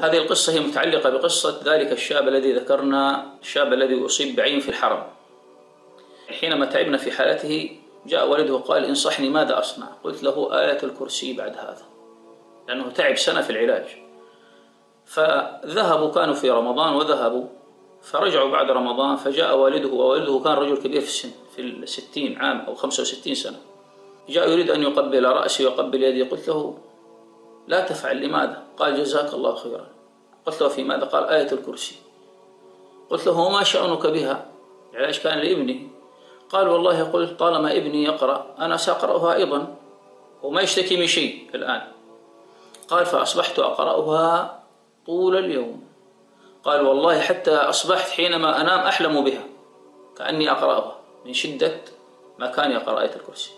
هذه القصة هي متعلقة بقصة ذلك الشاب الذي ذكرنا الشاب الذي أصيب بعين في الحرم. حينما تعبنا في حالته جاء والده وقال انصحني ماذا أصنع؟ قلت له آية الكرسي بعد هذا. لأنه تعب سنة في العلاج. فذهبوا كانوا في رمضان وذهبوا. فرجعوا بعد رمضان فجاء والده ووالده كان رجل كبير في السن في الستين عام أو خمسة وستين سنة. جاء يريد أن يقبل رأسي ويقبل يدي. قلت له لا تفعل لماذا؟ قال جزاك الله خيرا. قلت له في ماذا؟ قال آية الكرسي. قلت له وما شأنك بها؟ العلاج كان لابني؟ قال والله قلت طالما ابني يقرأ أنا سأقرأها أيضا وما يشتكي من شيء الآن. قال فأصبحت أقرأها طول اليوم. قال والله حتى أصبحت حينما أنام أحلم بها كأني أقرأها من شدة ما كان يقرأ آية الكرسي.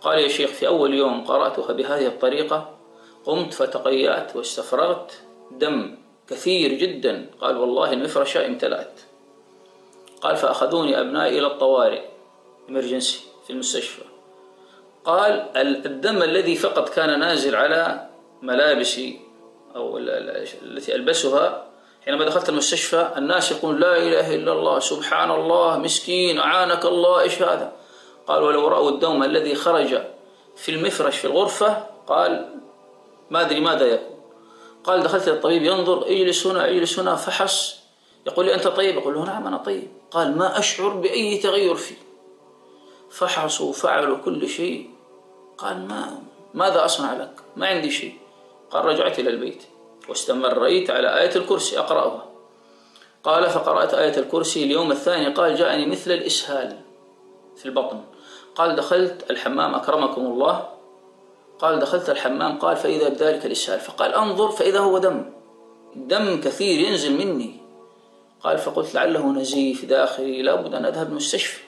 قال يا شيخ في أول يوم قرأتها بهذه الطريقة قمت فتقيأت واستفرغت دم كثير جدا. قال والله المفرشة امتلأت. قال فأخذوني أبنائي إلى الطوارئ. إمرجنسي في المستشفى. قال الدم الذي فقط كان نازل على ملابسي أو التي ألبسها حينما دخلت المستشفى الناس يقول لا إله إلا الله سبحان الله مسكين أعانك الله إيش هذا؟ قال ولو رأوا الدم الذي خرج في المفرش في الغرفة قال ما أدري ماذا يكون قال دخلت الطبيب ينظر اجلس هنا اجلس هنا فحص. يقول لي أنت طيب؟ يقول له نعم أنا طيب. قال ما أشعر بأي تغير فيه. فحصوا وفعلوا كل شيء. قال ما ماذا أصنع لك؟ ما عندي شيء. قال رجعت إلى البيت. واستمريت على آية الكرسي أقرأها. قال فقرأت آية الكرسي اليوم الثاني. قال جاءني مثل الإسهال في البطن. قال دخلت الحمام أكرمكم الله. قال دخلت الحمام قال فإذا بذلك الإسهال فقال أنظر فإذا هو دم. دم كثير ينزل مني. قال فقلت لعله نزيف داخلي لابد أن أذهب المستشفى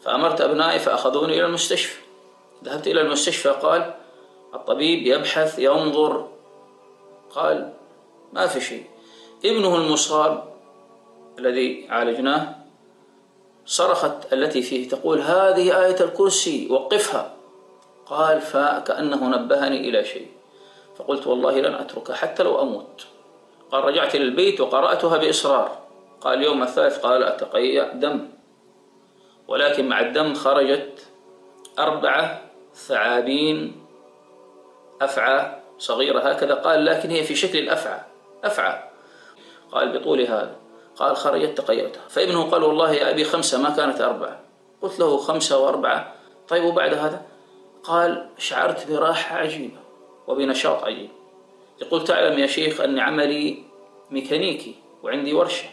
فأمرت أبنائي فأخذوني إلى المستشفى. ذهبت إلى المستشفى قال الطبيب يبحث ينظر. قال ما في شيء. ابنه المصاب الذي عالجناه صرخت التي فيه تقول هذه آية الكرسي وقفها. قال فكأنه نبهني إلى شيء. فقلت والله لن أتركها حتى لو أموت. قال رجعت إلى البيت وقرأتها بإصرار. قال اليوم الثالث قال أتقيأ دم. ولكن مع الدم خرجت أربعة ثعابين أفعى صغيرة هكذا. قال لكن هي في شكل الأفعى. أفعى. قال بطول هذا. قال خرجت تقيأتها. فابنه قال والله يا أبي خمسة ما كانت أربعة. قلت له خمسة وأربعة. طيب وبعد هذا؟ قال شعرت براحة عجيبة وبنشاط عجيب. يقول تعلم يا شيخ أن عملي ميكانيكي وعندي ورشة.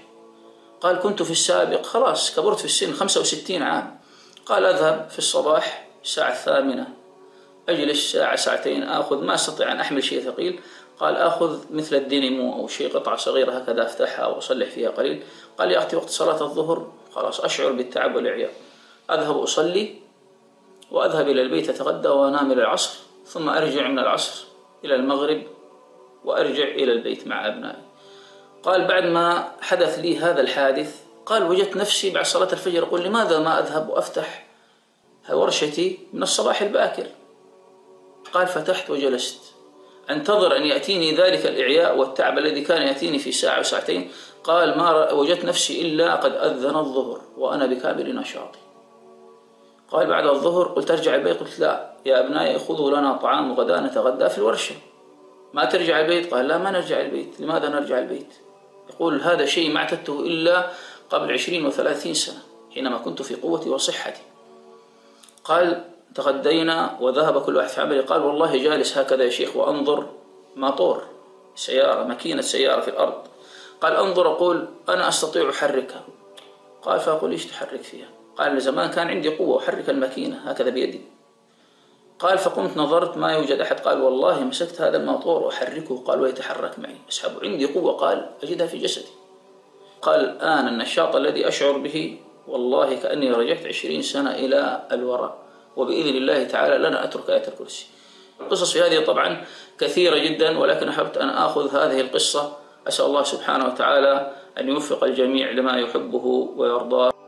قال كنت في السابق خلاص كبرت في السن 65 عام. قال أذهب في الصباح الساعة الثامنة أجلس ساعة ساعتين آخذ ما أستطيع أن أحمل شيء ثقيل. قال آخذ مثل الدينامو أو شيء قطعة صغيرة هكذا أفتحها وأصلح فيها قليل. قال يأتي وقت صلاة الظهر. خلاص أشعر بالتعب والإعياء. أذهب أصلي وأذهب إلى البيت أتغدى وأنام إلى العصر ثم أرجع من العصر إلى المغرب وأرجع إلى البيت مع أبنائي. قال بعد ما حدث لي هذا الحادث قال وجدت نفسي بعد صلاة الفجر أقول لماذا ما أذهب وأفتح ورشتي من الصباح الباكر؟ قال فتحت وجلست. أنتظر أن يأتيني ذلك الإعياء والتعب الذي كان يأتيني في ساعة وساعتين قال ما وجدت نفسي إلا قد أذن الظهر وأنا بكامل نشاطي قال بعد الظهر قلت أرجع البيت قلت لا يا أبنائي خذوا لنا طعام غدا نتغدى في الورشة. ما ترجع البيت؟ قال لا ما نرجع البيت. لماذا نرجع البيت؟ يقول هذا شيء ما اعتدته إلا قبل عشرين وثلاثين سنة حينما كنت في قوتي وصحتي. قال تغدينا وذهب كل واحد في عمله قال والله جالس هكذا يا شيخ وأنظر ماطور سيارة ماكينة سيارة في الأرض. قال أنظر أقول أنا أستطيع أحركها قال فأقول إيش تحرك فيها؟ قال زمان كان عندي قوة أحرك الماكينة هكذا بيدي. قال فقمت نظرت ما يوجد أحد. قال والله مسكت هذا الماطور وأحركه قال ويتحرك معي. أسحبه عندي قوة. قال أجدها في جسدي. قال الآن النشاط الذي أشعر به والله كأني رجعت عشرين سنة إلى الوراء وبإذن الله تعالى لن أترك آية الكرسي. القصص في هذه طبعا كثيرة جدا ولكن أحببت أن آخذ هذه القصة. أسأل الله سبحانه وتعالى أن يوفق الجميع لما يحبه ويرضاه.